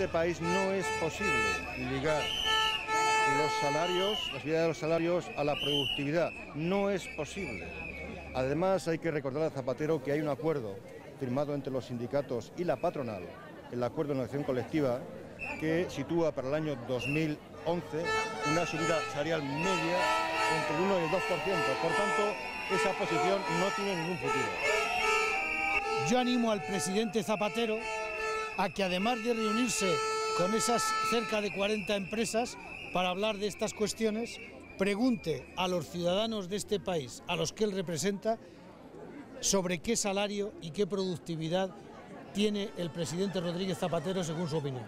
este país no es posible ligar los salarios, la subida de los salarios a la productividad. No es posible. Además, hay que recordar a Zapatero que hay un acuerdo firmado entre los sindicatos y la patronal, el acuerdo de negociación colectiva, que sitúa para el año 2011 una subida salarial media entre el 1 y el 2%. Por tanto, esa posición no tiene ningún futuro. Yo animo al presidente Zapatero a que además de reunirse con esas cerca de 40 empresas para hablar de estas cuestiones, pregunte a los ciudadanos de este país, a los que él representa, sobre qué salario y qué productividad tiene el presidente Rodríguez Zapatero según su opinión.